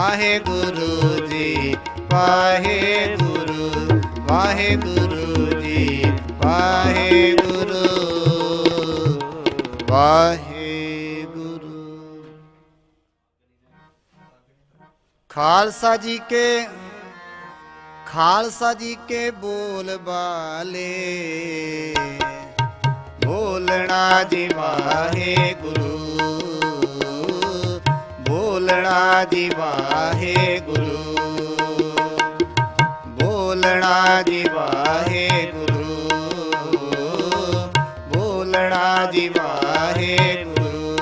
ਵਾਹਿਗੁਰੂ ਜੀ, ਵਾਹਿਗੁਰੂ ਵਾਹਿਗੁਰੂ ਜੀ, ਵਾਹਿਗੁਰੂ ਵਾਹਿਗੁਰੂ। ਖਾਲਸਾ ਜੀ ਕੇ, ਖਾਲਸਾ ਜੀ ਕੇ ਬੋਲ ਬਾਲੇ। ਬੋਲਣਾ ਜੀ ਵਾਹਿਗੁਰੂ। ਬੋਲਣਾ ਜੀ ਵਾਹਿਗੁਰੂ। ਬੋਲਣਾ ਜੀ ਵਾਹਿਗੁਰੂ। ਬੋਲਣਾ ਜੀ ਵਾਹਿਗੁਰੂ।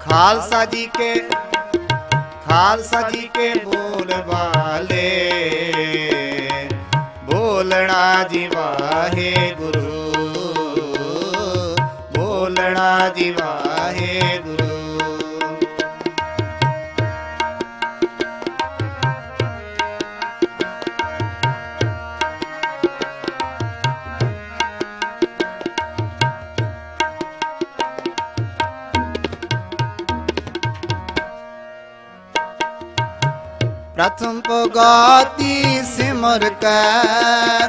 ਖਾਲਸਾ ਜੀ ਕੇ, ਖਾਲਸਾ ਜੀ ਕੇ ਬੋਲ ਵਾਲੇ। ਬੋਲਣਾ ਜੀ ਵਾਹਿਗੁਰੂ। ਬੋਲਣਾ ਜੀ ਵਾਹਿਗੁਰੂ प्रथम पगाती सिमर कै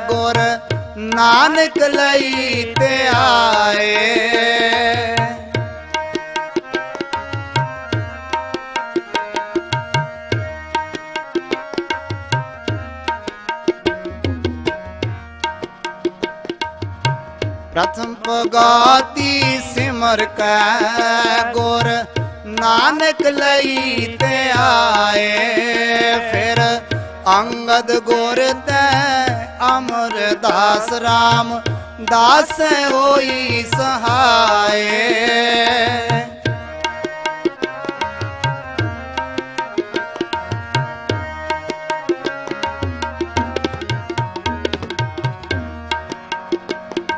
गुर नानक लई ते आए ਪ੍ਰਥਮ ਪਗਾਤੀ ਸਿਮਰ ਕੈ ਗੁਰ ਨਾਨਕ ਲਈ ਤੇ ਆਏ, ਫਿਰ ਅੰਗਦ ਗੁਰ ਤੈ ਅਮਰਦਾਸ RAM ਦਾਸ ਹੋਈ ਸਹਾਏ।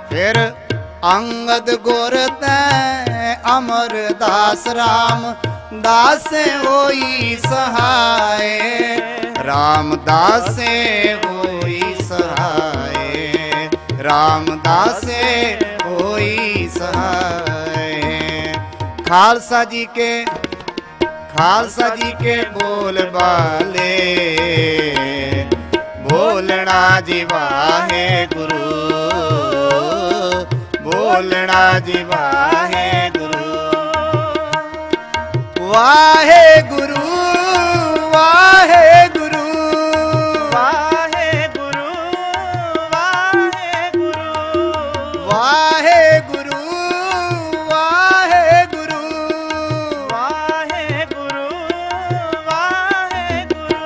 ਫਿਰ ਅੰਗਦ ਗੁਰ ਤੈ अमर दास राम, दास हो सहाय। राम दास हो सहाय। राम दास हो सहाय। खालसा जी के, खालसा जी के बोल बाले। बोलना जीवा है गुरु। बोलना जीवा है ਵਾਹਿਗੁਰੂ ਵਾਹਿਗੁਰੂ। ਵਾਹਿਗੁਰੂ ਵਾਹਿਗੁਰੂ। ਵਾਹਿਗੁਰੂ ਵਾਹਿਗੁਰੂ। ਵਾਹਿਗੁਰੂ ਵਾਹਿਗੁਰੂ। ਵਾਹਿਗੁਰੂ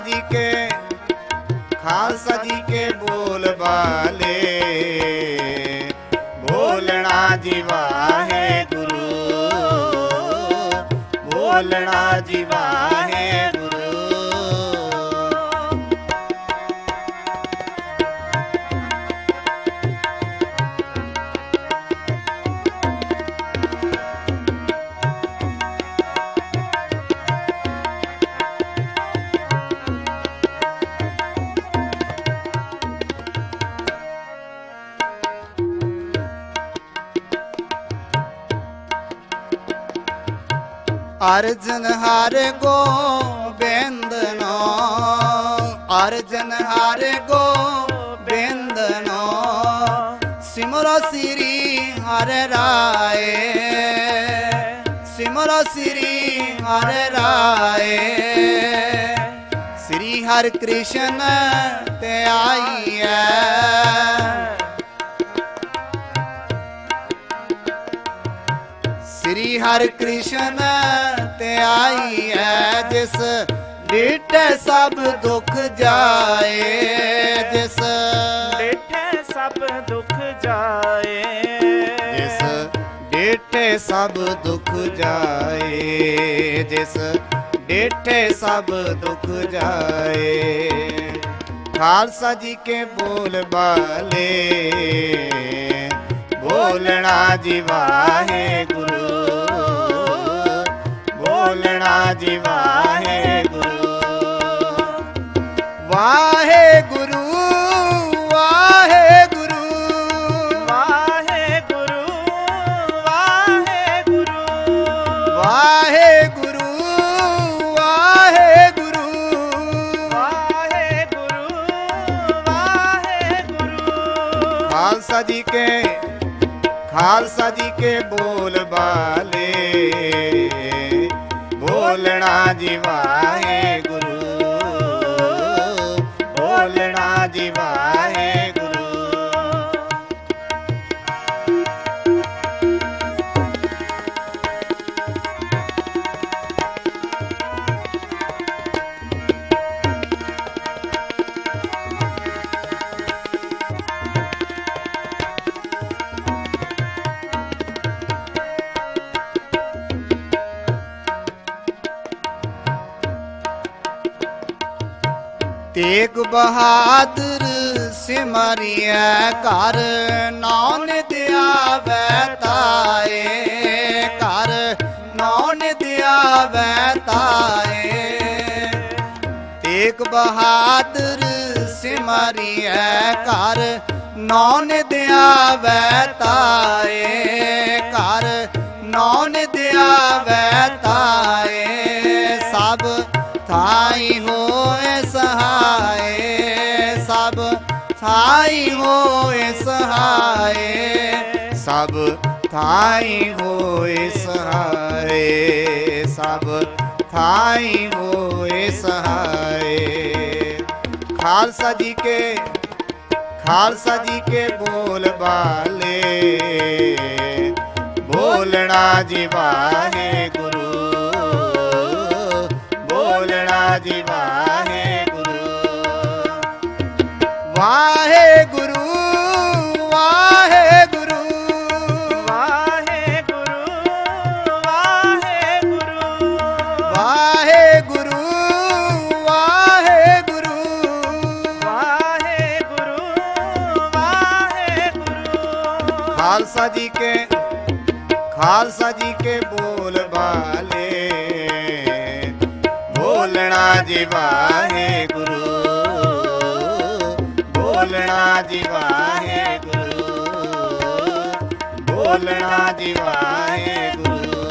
ਜੀ ਕੇ ਖਾਲਸਾ ਜੀ ਕੇ ਬੋਲ ਬਾਲੇ। ਬੋਲਣਾ ਜੀ ਵਾਹਿਗੁਰੂ। ਬੋਲਣਾ ਜੀਵਾ ਅਰਜਨ ਹਰ ਗੋਬਿੰਦ ਨੋ ਅਰਜਨ ਹਰ ਗੋਬਿੰਦ ਨੋ ਸਿਮਰੋ ਸ੍ਰੀ ਹਰਿ ਰਾਏ, ਸਿਮਰੋ ਸ੍ਰੀ ਹਰਿ ਰਾਏ। ਸ੍ਰੀ ਹਰਿ ਕ੍ਰਿਸ਼ਨ ਤੇ ਆਈਐ। ਸ੍ਰੀ ਹਰਿ ਕ੍ਰਿਸ਼ਨ ਆਈ ਹੈ ਜਿਸ ਡਿਟੇ ਸਭ ਦੁੱਖ ਜਾਏ ਜਿਸ ਡੇਠੇ ਸਭ ਦੁੱਖ ਜਾਏ। ਜਿਸ ਡਿਟੇ ਸਭ ਦੁੱਖ ਜਾਏ ਜਿਸ ਡਿਟੇ ਸਭ ਦੁੱਖ ਜਾਏ। ਖਾਲਸਾ ਜੀ ਕੇ ਬੋਲ ਬਾਲੇ ਬੋਲਣਾ ਜੀ ਜੀ ਵਾਹਿਗੁਰੂ ਵਾਹਿਗੁਰੂ ਵਾਹਿਗੁਰੂ ਵਾਹਿਗੁਰੂ ਵਾਹਿਗੁਰੂ ਵਾਹਿਗੁਰੂ ਵਾਹਿਗੁਰੂ ਵਾਹਿਗੁਰੂ ਵਾਹਿਗੁਰੂ, ਖਾਲਸਾ ਜੀ ਕੇ, ਖਾਲਸਾ ਜੀ ਕੇ ਬੋਲ ਬਾਲੇ। ਬੋਲਣਾ ਜੀ ਜਿਵਾਏ ਗੁਰੂ ਬੋਲਣਾ ਜੀ ਜਿਵਾਏ ਤੇਗ ਬਹਾਦਰ ਸਿਮਰਿਐ ਘਰ ਨੌਨ ਦਿਆਵੈ ਤਾਏ। ਘਰ ਨੌਨ ਦਿਆਵੈ ਤਾਏ। ਤੇਗ ਬਹਾਦਰ ਸਿਮਰਿਐ ਘਰ ਨੌਨ ਦਿਆਵੈ ਤਾਏ। ਘਰ ਨੌਨ ਦਿਆਵੈ ਤਾਏ। ਸਭ ਥਾਈ थाई हो सहाय सब थाई हो सहाय सब थाई हो सहाय खालसा जी के, खालसा जी के बोल बाले। बोलना जी बाहे गुरु। बोलना जी बा ਖਾਲਸਾ ਜੀ ਕੇ ਬੋਲ ਬਾਲੇ, ਬੋਲਣਾ ਜੀ ਵਾਹਿਗੁਰੂ, ਬੋਲਣਾ ਜੀ ਵਾਹਿਗੁਰੂ, ਬੋਲਣਾ ਜੀ ਵਾਹਿਗੁਰੂ,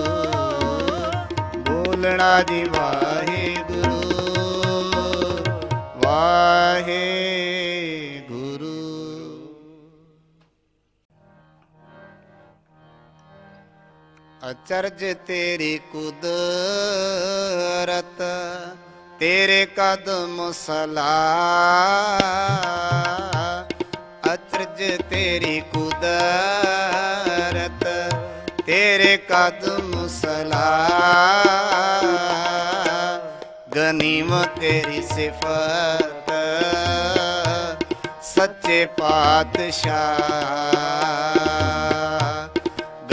ਬੋਲਣਾ ਜੀ ਵਾਹਿਗੁਰੂ ਵਾਹਿਗੁਰੂ ਅਚਰਜ ਤੇਰੀ ਕੁਦਰਤ, ਤੇਰੇ ਕਦਮ ਸਲਾ। ਅਚਰਜ ਤੇਰੀ ਕੁਦਰਤ, ਤੇਰੇ ਕਦਮ ਸਲਾ। ਗਨੀਮ ਤੇਰੀ ਸਿਫਤ, ਸੱਚੇ ਪਾਤਸ਼ਾਹ।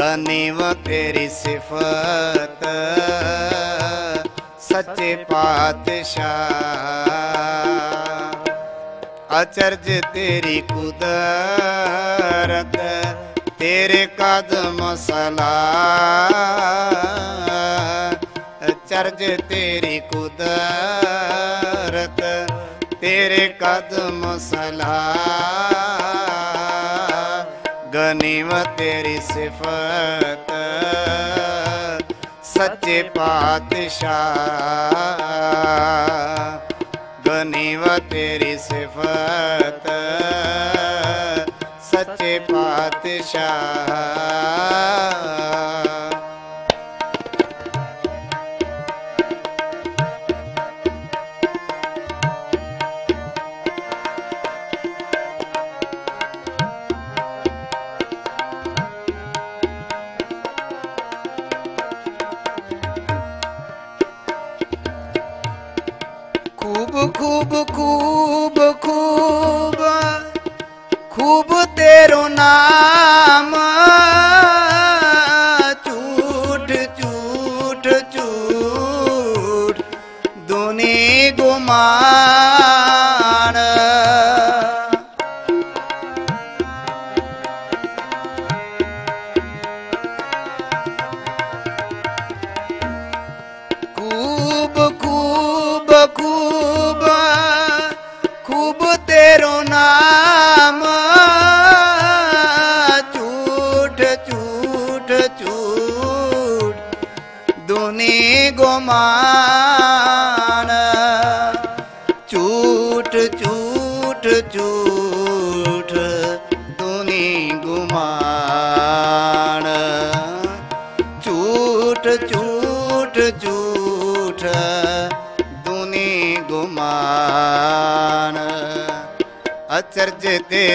ਗਨੀਮ ਤੇਰੀ ਸਿਫਤ ਸੱਚੇ ਪਾਤਸ਼ਾਹ ਅਚਰਜ ਤੇਰੀ ਕੁਦਰਤ ਤੇਰੇ ਕਦਮ ਸਲਾ ਅਚਰਜ ਤੇਰੀ ਕੁਦਰਤ ਤੇਰੇ ਕਦਮ ਸਲਾ ਗਨੀਮ ਤੇਰੀ ਸਿਫਤ। ਸੱਚੇ ਪਾਤਸ਼ਾਹ। ਗਨੀਮ ਤੇਰੀ ਸਿਫਤ। ਸੱਚੇ ਪਾਤਸ਼ਾਹ।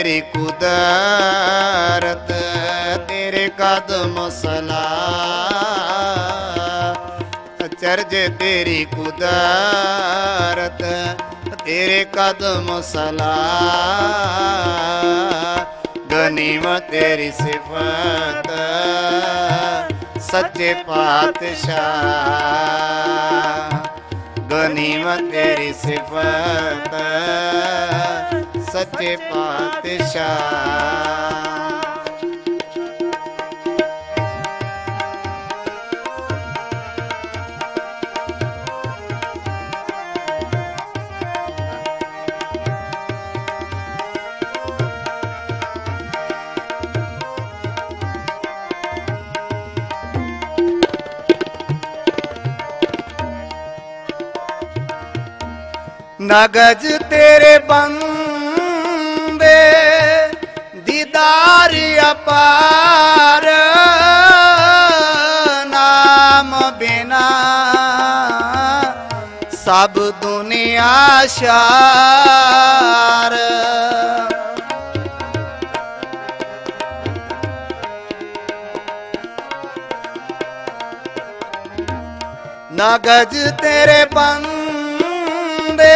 ਤੇਰੀ ਕੁਦਰਤ, ਤੇਰੇ ਕਦਮ ਸਲਾ। ਅਚਰਜ ਤੇਰੀ ਕੁਦਰਤ, ਤੇਰੇ ਕਦਮ ਸਲਾ। ਗਨੀਮ ਤੇਰੀ ਸਿਫਤ, ਸੱਚੇ ਪਾਤਸ਼ਾਹ। ਗਨੀਮ ਤੇਰੀ ਸਿਫਤ ਸੱਚੇ ਪਾਤਸ਼ਾਹ ਨਗਜ ਤੇਰੇ ਬੰਦੇ ਦੀਦਾਰ ਅਪਾਰ ਨਾਮ ਬਿਨਾ ਸਭ ਦੁਨੀਆ ਸ਼ਾਰ। ਨਗਜ ਤੇਰੇ ਬੰਦੇ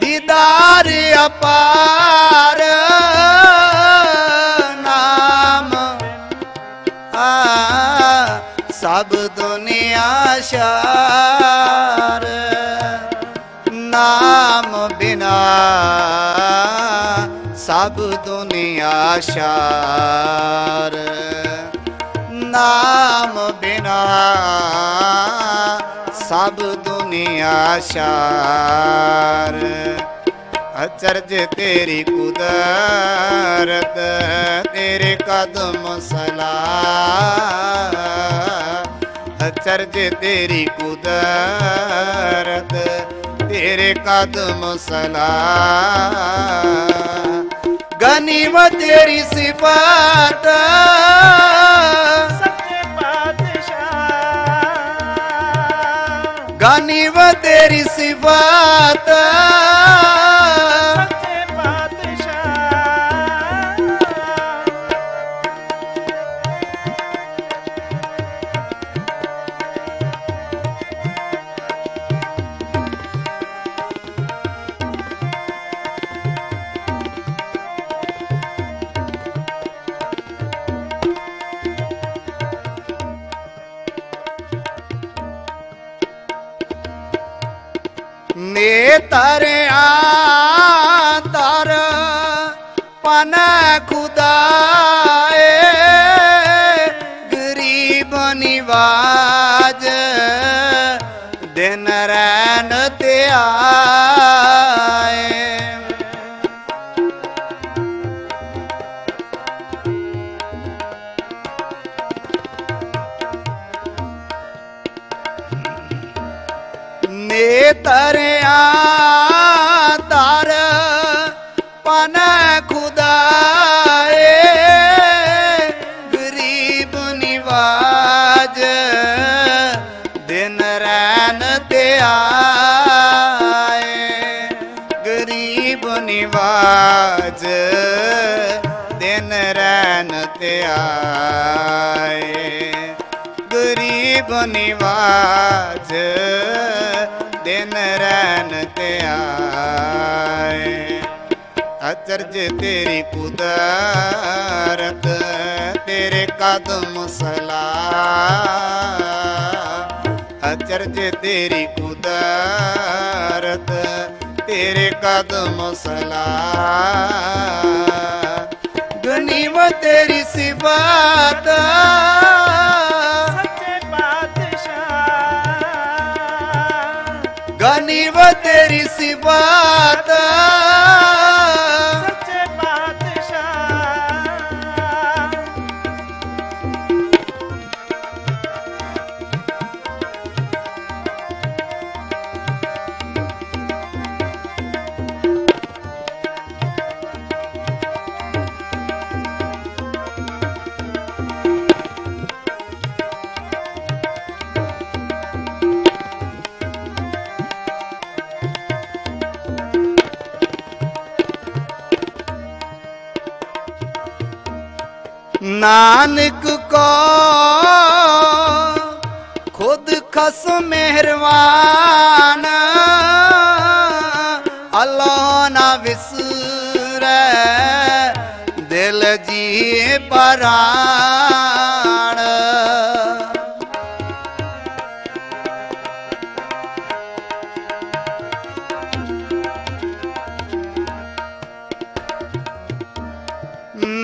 ਦੀਦਾਰ ਅਪਾਰ। ਦੁਨੀਆ ਨਾਮ ਬਿਨਾ ਸਭ ਦੁਨੀਆ ਸ਼ਾਰ ਨਾਮ ਬਿਨਾ ਸਭ ਦੁਨੀਆ ਸ਼ਾਰ ਅਚਰਜ ਤੇਰੀ ਕੁਦਰਤ ਤੇਰੇ ਕਦਮ ਸਲਾ ਅਚਰਜ ਤੇਰੀ ਕੁਦਰਤ ਤੇਰੇ ਕਦਮ ਸਲਾ ਗਨੀਮ ਤੇਰੀ ਸਿਫਤ। ਸੱਚੇ ਪਾਤਸ਼ਾਹ। ਗਨੀਮ ਤੇਰੀ ਸਿਫਤ। ਪਨ ਖੁਦਾਏ ਗਰੀਬ ਨਿਵਾਜ ਦਿਨ ਰੈਨ ਤੇ ਆਏ। ਨੇ ਤਰਿਆ ਨਿਵਾਜ ਦਿਨ ਰੈਨ ਤੇ ਆਏ। ਗਰੀਬ ਨਿਵਾਜ ਦਿਨ ਰੈਨ ਤੇ ਆਏ। ਅਚਰਜ ਤੇਰੀ ਕੁਦਰਤ, ਤੇਰੇ ਕਦਮ ਸਲਾ। ਅਚਰਜ ਤੇਰੀ ਕੁਦਰਤ ਤੇਰੇ ਕਦਮ ਸਲਾ। ਗਨੀਮ ਤੇਰੀ ਸਿਫਾਤ। ਸੱਚੇ ਪਾਤਸ਼ਾਹ। ਗਨੀਮ ਤੇਰੀ ਸਿਫਾਤ। ਨਾਨਕ ਕੋ ਖੁਦ ਖਸ ਮਿਹਰਵਾਨ। ਅੱਲਾ ਨਾ ਵਿਸਰੈ ਦਿਲ ਜੀ ਪਰਾਣ।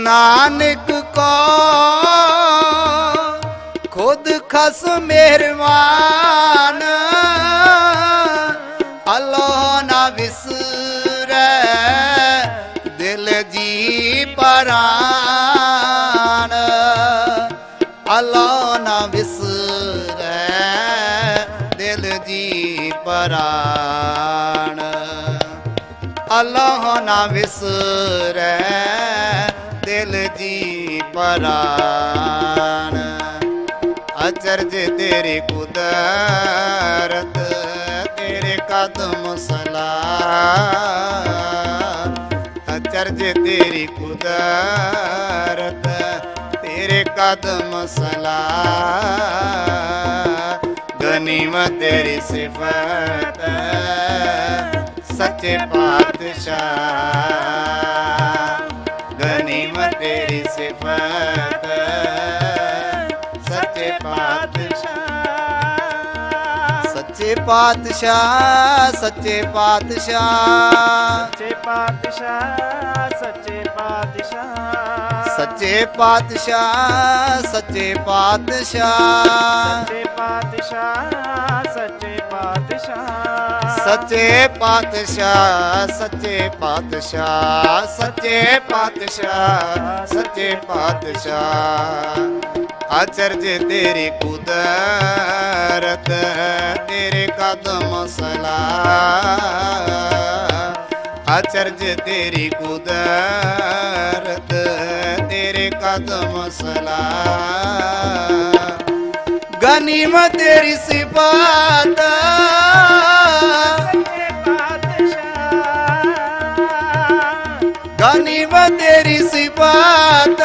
ਨਾਨਕ ਕੋ ਖੁਦ ਖਸ ਮਿਹਰਵਾਨ ਅੱਲਾ ਨਾ ਵਿਸਰੈ, ਦਿਲ ਜੀ ਪਰਾਨ। ਅੱਲਾ ਨਾ ਵਿਸਰੈ, ਦਿਲ ਜੀ ਪਰਾਨ। ਅੱਲਾਹ ਨਾ ਵਿਸਰੈ, ਦਿਲ ਜੀ ਪਰਾਨ। ਅਚਰਜ ਤੇਰੀ ਕੁਦਰਤ, ਤੇਰੇ ਕਦਮ ਸਲਾ ਅਚਰਜ ਤੇਰੀ ਕੁਦਰਤ, ਤੇਰੇ ਕਦਮ ਸਲਾ ਗਨੀਮ ਤੇਰੀ ਸਿਫਤ, ਸੱਚੇ ਪਾਤਸ਼ਾਹ। ਪਾਤਸ਼ਾਹ ਸੱਚੇ ਪਾਤਸ਼ਾਹ। ਸੱਚੇ ਪਾਤਸ਼ਾਹ ਸੱਚੇ ਪਾਤਸ਼ਾਹ। ਸੱਚੇ ਪਾਤਸ਼ਾਹ ਸੱਚੇ ਪਾਤਸ਼ਾਹ। ਸੱਚੇ ਪਾਤਸ਼ਾਹ ਸੱਚੇ ਪਾਤਸ਼ਾਹ। ਸੱਚੇ ਪਾਤਸ਼ਾਹ ਸੱਚੇ ਪਾਤਸ਼ਾਹ ਸੱਚੇ ਪਾਤਸ਼ਾਹ ਸੱਚੇ ਪਾਤਸ਼ਾਹ। ਅਚਰਜ ਤੇਰੀ ਕੁਦਰਤ, ਤੇਰੇ ਕਦਮ ਸਲਾ ਅਚਰਜ ਤੇਰੀ ਕੁਦਰਤ, ਤੇਰੇ ਕਦਮ ਸਲਾ ਗਨੀਮ ਤੇਰੀ ਸਿਫਾਤ ਸੱਚੇ ਪਾਤਸ਼ਾਹ ਗਨੀਮ ਤੇਰੀ ਸਿਫਾਤ।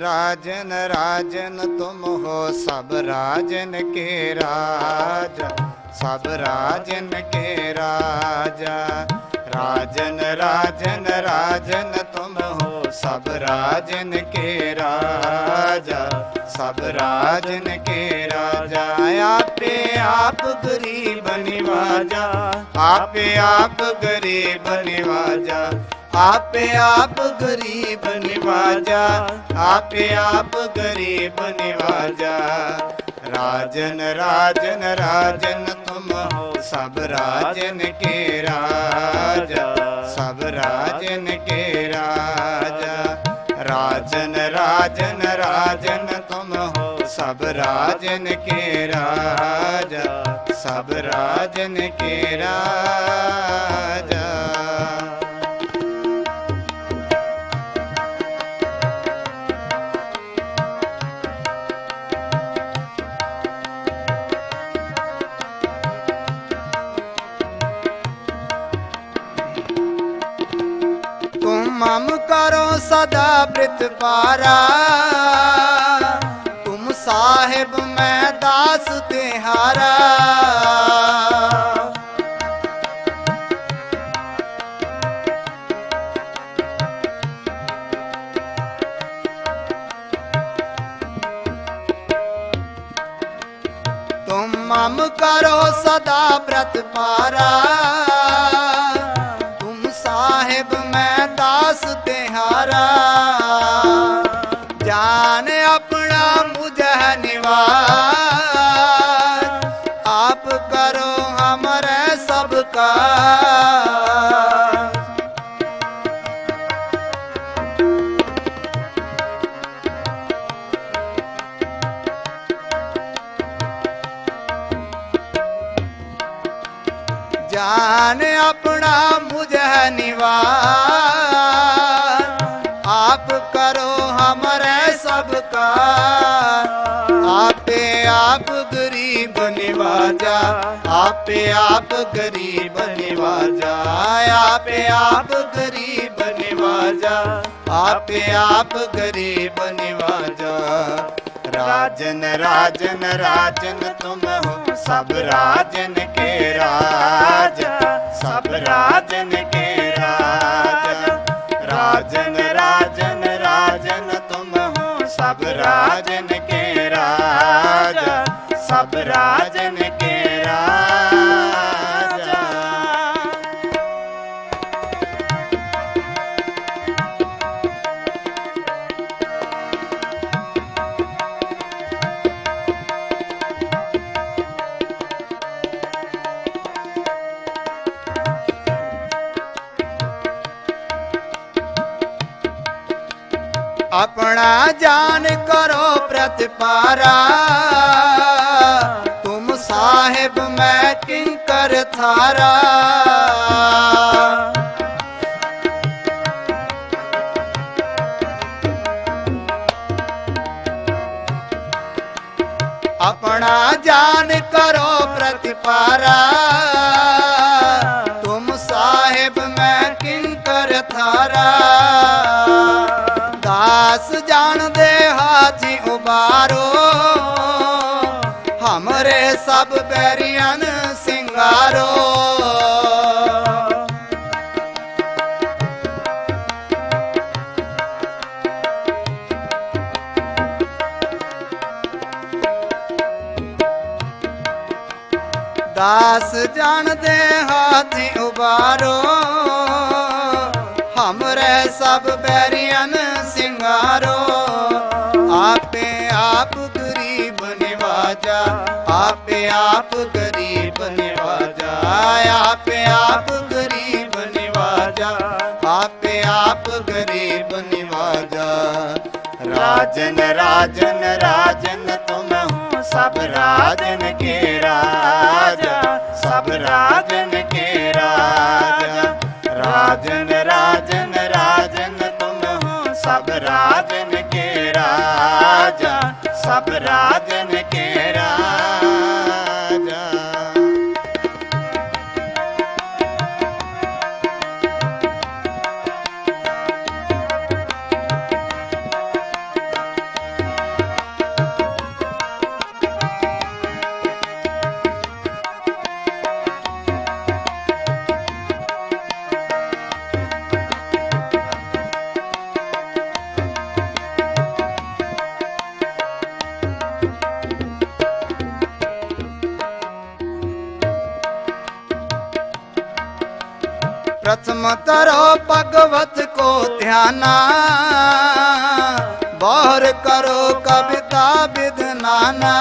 ਰਾਜਨ ਰਾਜਨ ਤੁਮ ਹੋ ਸਭ ਰਾਜਨ ਕੇ ਰਾਜਾ। ਸਭ ਰਾਜਨ ਕੇ ਰਾਜਾ। ਰਾਜਨ ਰਾਜਨ ਰਾਜਨ ਤੁਮ ਹੋ ਸਭ ਰਾਜਨ ਕੇ ਰਾਜਾ। ਸਭ ਰਾਜਨ ਕੇ ਰਾਜਾ। ਆਪੇ ਆਪ ਗਰੀਬ ਨਿਵਾਜਾ। ਆਪੇ ਆਪ ਗਰੀਬ ਨਿਵਾਜਾ। ਆਪੇ ਆਪ ਗਰੀਬ ਨਿਵਾਜਾ, ਆਪੇ ਆਪ ਗਰੀਬ ਨਿਵਾਜਾ। ਰਾਜਨ ਰਾਜਨ ਰਾਜਨ ਤੁਮ ਹੋ ਸਭ ਰਾਜਨ ਕੇ ਰਾਜਾ, ਸਭ ਰਾਜਨ ਕੇ ਰਾਜਾ। ਰਾਜਨ ਰਾਜਨ ਰਾਜਨ ਤੁਮ ਹੋ ਸਭ ਰਾਜਨ ਕੇ ਰਾਜਾ, ਸਭ ਰਾਜਨ ਕੇ ਰਾਜਾ। ਪ੍ਰਿਤ ਪਾਰਾ ਤੁਮ ਸਾਹਿਬ ਮੈਂ ਦਾਸ ਤਿਹਾਰਾ। ਤੁਮ ਮਮ ਕਰੋ ਸਦਾ ਪ੍ਰਤਪਾਰਾ। मैं दास तिहारा जान अपना मुझे निवास आप करो हमरे सबका जान अपना मुझे निवास ਆਪ ਗਰੀਬ ਨਿਵਾਜਾ, ਆਪੇ ਆਪ ਗਰੀਬ ਨਿਵਾਜਾ, ਆਪੇ ਆਪ ਗਰੀਬ ਨਿਵਾਜਾ, ਆਪੇ ਆਪ ਗਰੀਬ ਨਿਵਾਜਾ। ਰਾਜਨ ਰਾਜਨ ਰਾਜਨ, ਤੁਮ ਹੋ ਸਭ ਰਾਜਨ ਕੇ ਰਾਜ, ਸਭ ਰਾਜਨ ਕੇ ਰਾਜ। ਰਾਜਨ ਰਾਜਨ ਰਾਜਨ, ਤੁਮ ਹੋ ਸਭ ਰਾਜਨ ਰਾਜਨ ਆਪਣਾ ਜਾਨ ਕਰੋ ਪ੍ਰਤਿਪਾਰਾ। ਸਾਹਿਬ ਮੈਂ ਕਿੰਕਰ ਥਾਰਾ। ਆਪਣਾ ਜਾਨ ਕਰੋ ਪ੍ਰਤਿਪਾਰਾ। ਤੁਮ ਸਾਹਿਬ ਮੈਂ ਕਿੰਕਰ ਥਾਰਾ। ਦਾਸ ਜਾਣਦੇ ਹਾਜੀ ਉਬਾਰੋ। ਸਭ ਬੈਰੀਆਂ ਸਿੰਗਾਰੋ। ਦਾਸ ਜਾਣਦੇ ਹਾਥੀ ਉਬਾਰੋ। ਹਮਰੇ ਸਭ ਬੈਰੀਆਂ ਸਿੰਗਾਰੋ। ਰਾਜਾ, ਆਪੇ ਆਪ ਗਰੀਬ ਨਿਵਾਜਾ, ਆਪੇ ਆਪ ਗਰੀਬ ਨਿਵਾਜਾ, ਆਪੇ ਆਪ ਗਰੀਬ ਨਿਵਾਜਾ। ਰਾਜਨ ਰਾਜਨ ਰਾਜਨ, ਤੁਮ ਸਭ ਰਾਜਨ ਕੇ ਰਾਜਾ, ਸਭ ਰਾਜਨ ਕੇ ਰਾਜਾ। ਰਾਜਨ ਰਾਜਨ ਰਾਜਨ, ਤੁਮ ਸਭ ਰਾਜਨ ਕੇ ਸਭ ਰਾਜਨ ਕੇਰਾ ਜਾਨਾ ਬੋਰ ਕਰੋ ਕਵਿਤਾ ਬਿਦਨਾਨਾ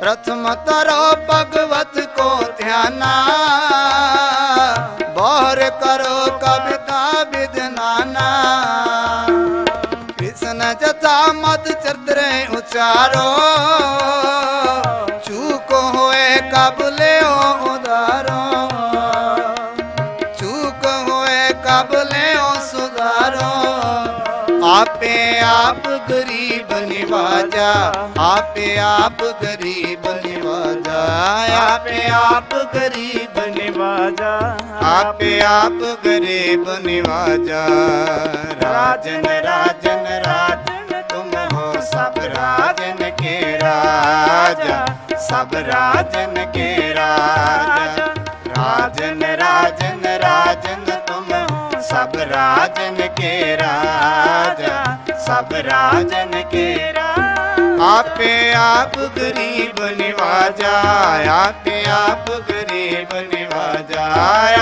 ਪ੍ਰਥਮ ਤਰੋ ਭਗਵਤ ਕੋ ਧਿਆਨਾ ਬੋਰ ਕਰੋ ਕਵਿਤਾ ਬਿਦਨਾਨਾ ਕ੍ਰਿਸ਼ਨ ਜਤਾ ਮਤ ਚਰਦਰੇ ਉਚਾਰੋ ਆਪੇ ਆਪ ਗਰੀਬ ਨਿਵਾਜਾ ਆਪੇ ਆਪ ਗਰੀਬ ਨਿਵਾਜਾ ਆਪੇ ਆਪ ਗਰੀਬ ਨਿਵਾਜਾ ਆਪੇ ਆਪ ਗਰੀਬ ਨਿਵਾਜਾ। ਰਾਜਨ ਰਾਜਨ ਰਾਜਨ ਤੁਮ ਹੋ ਸਭ ਰਾਜਨ ਕੇ ਰਾਜਾ ਸਭ ਰਾਜਨ ਕੇ ਰਾਜਾ। ਰਾਜਨ ਰਾਜਨ ਰਾਜਨ ਸਭ ਰਾਜਨ ਕੇ ਰਾਜਾ, ਸਭ ਰਾਜਨ ਕੇ ਰਾਜਾ। ਆਪੇ ਆਪ ਗਰੀਬ ਨਿਵਾਜਾ, ਆਪੇ ਆਪ ਗਰੀਬ ਨਿਵਾਜਾ,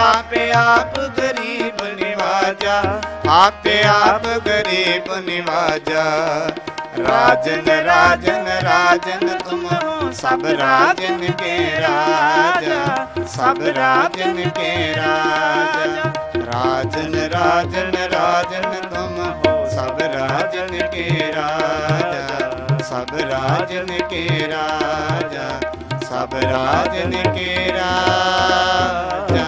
ਆਪੇ ਆਪ ਗਰੀਬ ਨਿਵਾਜਾ, ਆਪੇ ਆਪ ਗਰੀਬ ਨਿਵਾਜਾ। ਰਾਜਨ ਰਾਜਨ ਰਾਜਨ ਤੁਮ ਹੋ, ਸਭ ਰਾਜਨ ਕੇ ਰਾਜਾ, ਸਭ ਰਾਜਨ ਕੇ ਰਾਜਾ। ਰਾਜਨ ਰਾਜਨ ਰਾਜਨ ਤੁਮ ਹੋ। ਸਭ ਰਾਜਨ ਕੇ ਰਾਜਾ, ਸਭ ਰਾਜਨ ਕੇ ਰਾਜਾ, ਸਭ ਰਾਜਨ ਕੇ ਰਾਜਾ।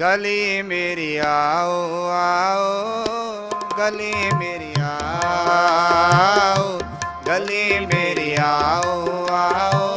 ਗਲੀ ਮੇਰੀ ਆਓ ਆਓ। ਗਲੀ ਮੇਰੀ ਆਓ। गली मेरी आओ गली मेरी आओ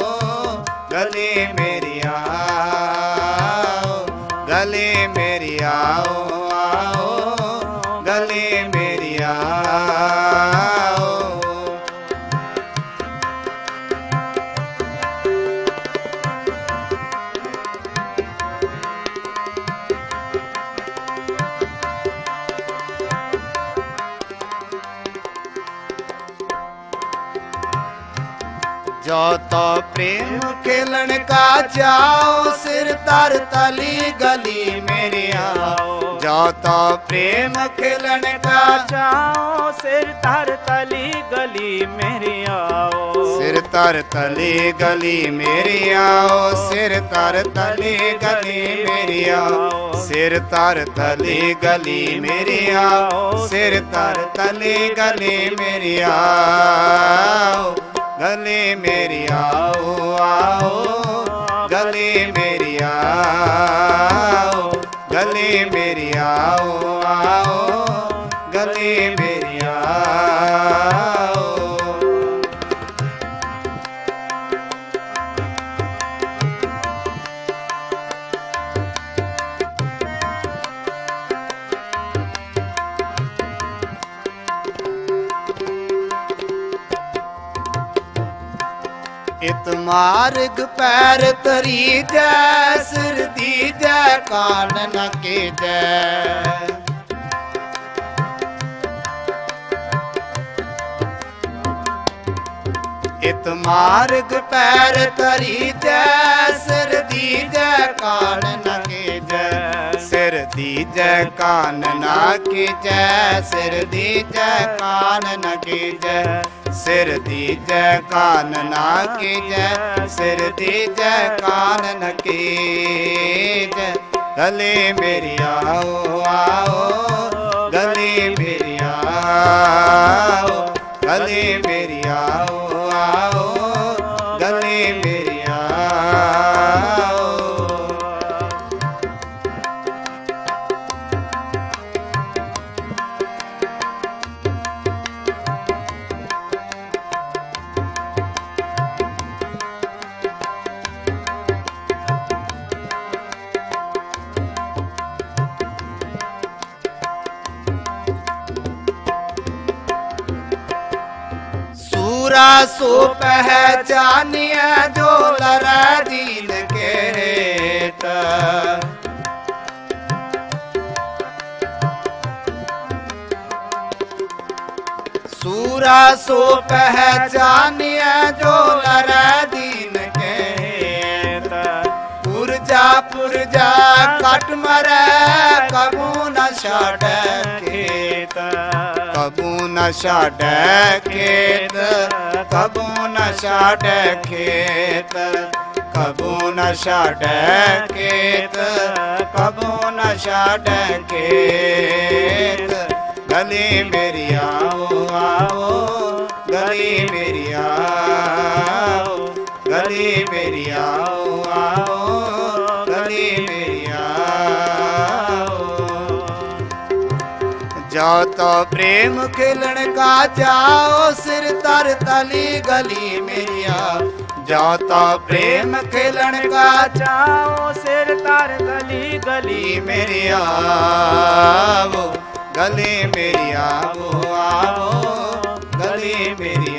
जो तो प्रेम खेलन का जाओ सिर तर तली गली मेरी आओ जो तो प्रेम खेलन का जाओ सिर धर तली गली मेरी आओ सिर तर तली गली मेरी आओ सिर तर तली गली मेरी आओ सिर तर तली गली मेरी आओ सिर तर तली गली मेरी आओ गली मेरी आओ आओ गली मेरी आओ गली मेरी आओ आओ गली मेरी आओ ਇਤ ਮਾਰਗ ਪੈਰ ਧਰੀ ਜੈ ਸਿਰ ਦੀ ਜੈ ਕਾਨ ਨ ਕੀਜੈ ਇਤ ਮਾਰਗ ਪੈਰ ਧਰੀ ਜੈ ਸਿਰ ਦੀ ਜੈ ਕਾਨ ਨ ਕੀਜੈ ਸਿਰ ਦੀ ਜੈ ਕਾਨ ਨਾ ਕੀਜੈ ਸਿਰ ਦੀ ਜੈ ਕਾਨ ਨ ਕੀਜੈ ਸਿਰ ਦੀ ਜੈ ਕਾਨ ਨਾ ਕੀਜੈ, ਸਿਰ ਦੀ ਜੈ ਕਾਨ ਨ ਕੀਜੈ। ਗਲੇ ਮੇਰੀ ਆਓ ਆਓ, ਗਲੇ ਮੇਰੀ ਆਓ, ਗਲੇ ਮੇਰੀ ਆਓ। ਸੋ ਪਹਿਚਾਨਿਆ ਜੋ ਲਰੈ ਦੀਨ ਕੇਤ। ਪੁਰਜਾ ਪੁਰਜਾ ਕਟ ਮਰੈ, ਕਬੂ ਨ ਛਾੜੈ ਕੇਤ ਕਬੂ ਨ ਛਾੜੈ ਕੇਤ ਕਬੂ ਨ ਛਾੜੈ ਖੇਤ। ਕਬੂ ਨ ਛਾੜੈ ਕੇਤ ਕਬੂ ਨ ਛਾੜੈ ਕੇਤ ਗਲੇ ਮੇਰੀ ਆਓ ਆਓ। मेरी आओ आओ गली मेरी आओ गली मेरी आओ आओ गली मेरी आओ जाओ तो प्रेम खेलन का जाओ सिर तर तली गली मेरी आओ जाओ तो प्रेम खेलन का जाओ सिर तार गली गली गली मेरी आओ गली मेरी आओ आओ गली मेरी